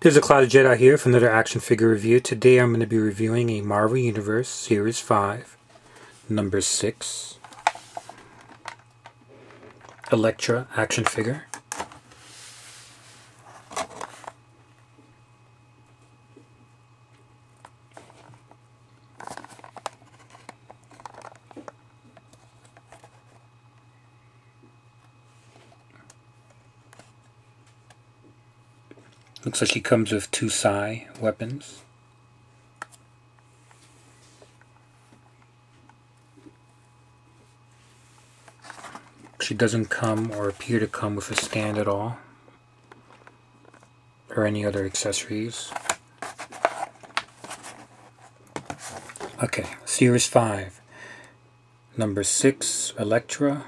There's a Closet Jedi here for another action figure review. Today I'm going to be reviewing a Marvel Universe Series 5, number 6, Elektra action figure. Looks like she comes with two sai weapons. She doesn't come or appear to come with a stand at all. Or any other accessories. Okay, Series 5. Number 6, Elektra.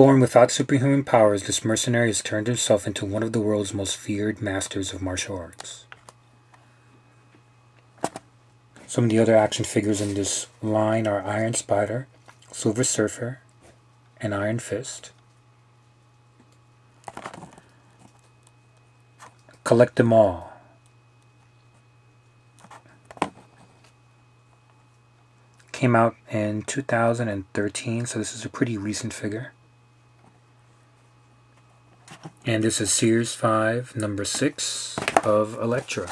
Born without superhuman powers, this mercenary has turned himself into one of the world's most feared masters of martial arts. Some of the other action figures in this line are Iron Spider, Silver Surfer, and Iron Fist. Collect them all. Came out in 2013, so this is a pretty recent figure. And this is Series 5, number 6 of Elektra.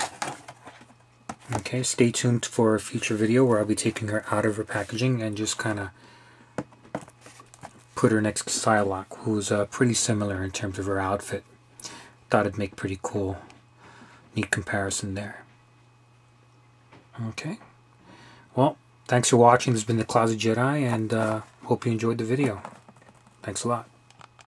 Okay, stay tuned for a future video where I'll be taking her out of her packaging and just kind of put her next to Psylocke, who's uh, pretty similar in terms of her outfit. Thought it'd make pretty cool, neat comparison there. Okay, well, thanks for watching. This has been the Closet Jedi, and uh, hope you enjoyed the video. Thanks a lot.